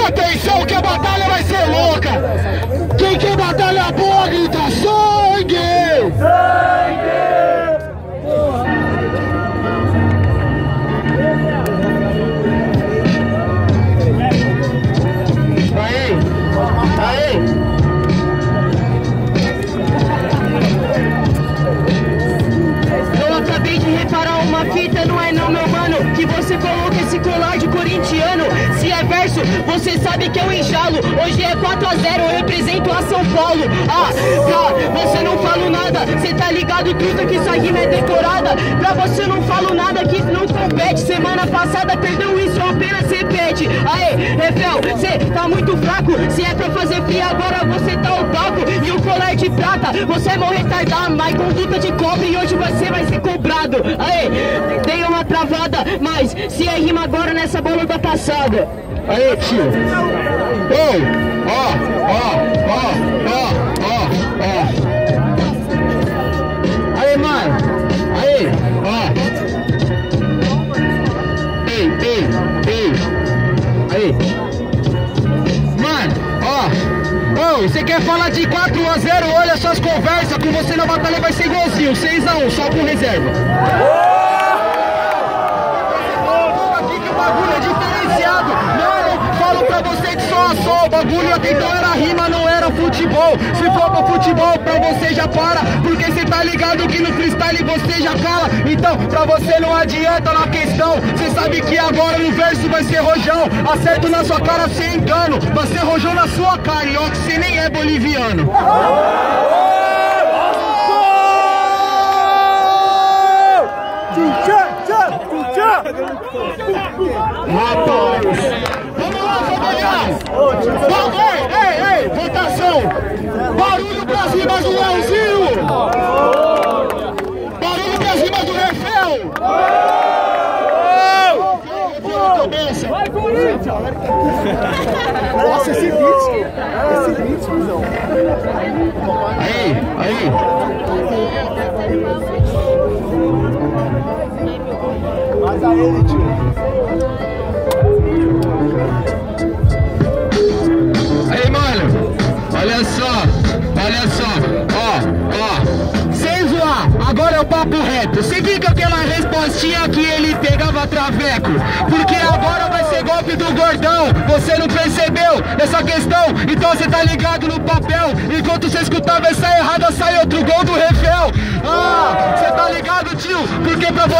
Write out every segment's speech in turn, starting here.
Atenção que a batalha vai ser louca! Quem quer batalha boa grita sangue! Que você coloca esse colar de corintiano. Se é verso, você sabe que eu enjalo. Hoje é 4x0, eu represento a São Paulo. Ah, tá, você não fala nada. Você tá ligado, truta, que essa rima é decorada. Pra você não falo nada que não compete. Semana passada perdeu isso, apenas repete. Aê, Refel, você tá muito fraco. Se é pra fazer fria, agora você tá opaco. E o colar de prata, você é mó retardado. Mas conduta de cobre e hoje você vai ser cobrado. Mas se é rima agora nessa bola da passada. Aê, tio! Ei! Ó, ó, ó, ó, ó, ó! Aê, mano! Aê! Ó! Ei, ei, ei! Aê! Mano, ó! Ô, você quer falar de 4 a 0 Olha suas conversas, com você na batalha vai ser igualzinho, 6 a 1 só com reserva. aqui que o bagulho é diferenciado. Mano, falo pra você que só assou. O bagulho até então era rima, não era futebol. Se for pra futebol, pra você já para. Porque cê tá ligado que no freestyle você já cala. Então, pra você não adianta na questão. Cê sabe que agora no verso vai ser rojão. Acerto na sua cara sem engano. Vai ser rojão na sua cara. E ó, que cê nem é boliviano. Rapaz! Vamos lá, família! Vamos, ei, ei, ei, votação! Barulho pras rimas do Leozinho! Barulho pras rimas do Refel! Vai, Nossa, esse beat, esse beat, cuzão. Aí, aí. Mas a ele, tio. Aí, mano, olha só, olha só, é o papo reto. Se fica aquela respostinha que ele pegava traveco. Porque agora vai ser golpe do gordão. Você não percebeu essa questão? Então você tá ligado no papel. Enquanto você escutava essa errada, sai outro gol do Refel. Ah, você tá ligado, tio?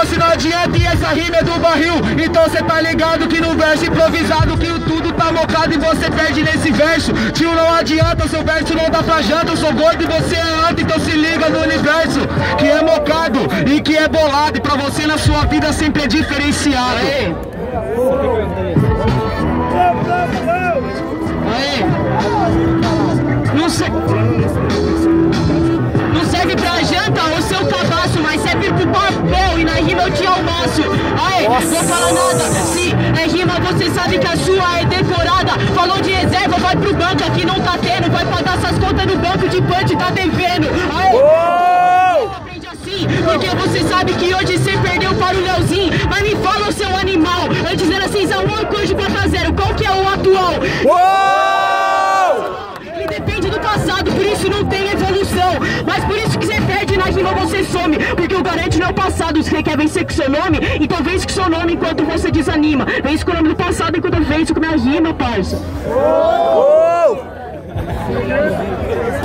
Você não adianta e essa rima é do barril. Então você tá ligado que no verso improvisado que o tudo tá mocado e você perde nesse verso. Tio, não adianta, seu verso não dá pra janta. Eu sou gordo e você é alto, então se liga no universo que é mocado e que é bolado. E pra você na sua vida sempre é diferenciado. Aê. Aê. Não sei. Almoço. Aê, vou falar nada. Se é rima, você sabe que a sua é decorada. Falou de reserva, vai pro banco, aqui não tá tendo. Vai pagar suas contas no banco de punch, tá devendo. Aê! Aprende assim, porque você sabe que hoje some. Porque o garante não é o passado. Você quer vencer com seu nome, então vence com seu nome enquanto você desanima. Vence com o nome do passado enquanto eu venço com minha rima, parça.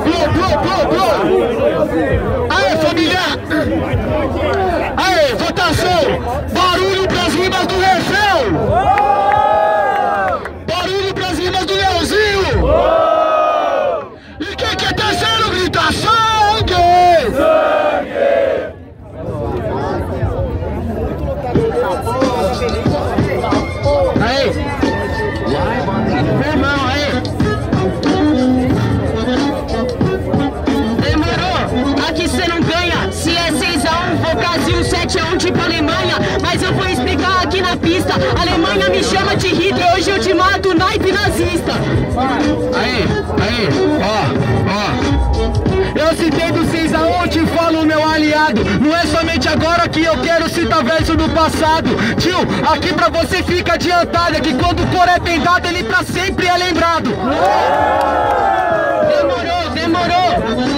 Blow, blow, blow, blow. Aê, família! Aê, votação! 7x1 tipo Alemanha. Mas eu vou explicar aqui na pista. Alemanha me chama de Hitler, hoje eu te mato, naipe nazista. Aí, aí, ó, ó. Eu citei do 6 a 1, te falo, meu aliado. Não é somente agora que eu quero citar verso do passado. Tio, aqui pra você fica adiantado, é que quando o cor é bem dado, ele pra sempre é lembrado. Demorou, demorou.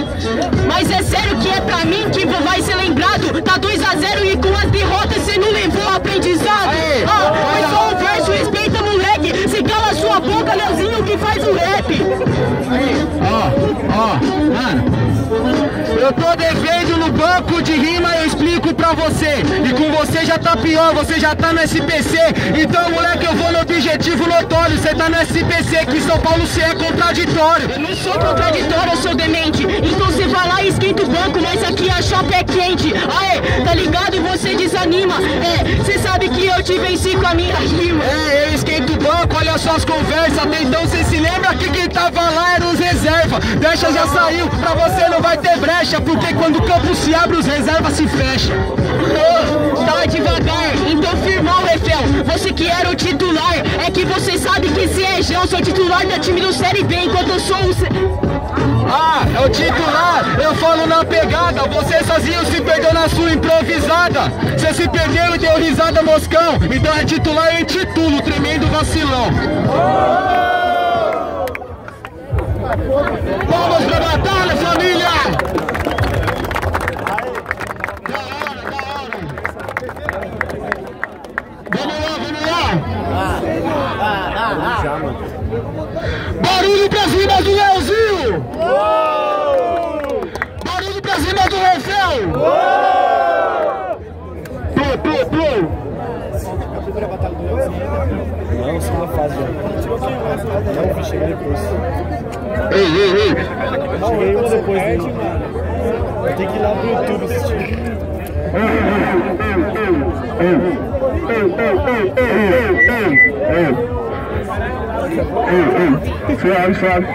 Mas é sério que é pra mim que vai ser lembrado. Tá 2x0 e com as derrotas você não levou aprendizado. Aê, Ah, lá. só um verso, respeita moleque. Se cala sua boca, Leozinho, que faz o rap. Ó, ó, mano. Eu tô devendo no banco de rima, eu pra você. E com você já tá pior, você já tá no SPC. Então, moleque, eu vou no objetivo notório. Você tá no SPC, que São Paulo cê é contraditório. Eu não sou contraditório, eu sou demente. Então você vai lá e esquenta o banco, mas aqui a chope é quente. Aê, tá ligado? E você desanima. É, você sabe que eu te venci com a minha rima. É, eu esquento o banco, olha só as conversas. Até então você se lembra que quem tava lá era os reserva. Deixa já saiu, pra você não vai ter brecha. Porque quando o campo se abre, os reservas se fecham. Ô, tá devagar, então firmar o refel. Você que era o titular, você sabe que se é João, sou titular da time do Série B, enquanto eu sou o. Ah, é o titular, eu falo na pegada. Você sozinho se perdeu na sua improvisada. Você se perdeu e deu risada, moscão. Então é titular, eu intitulo, tremendo vacilão. Vamos pra batalha, família! Não, segunda fase já. Não, cheguei depois. Ei, ei, ei! Cheguei uma depois dele. Tem que ir lá pro YouTube assistir. Suave, suave.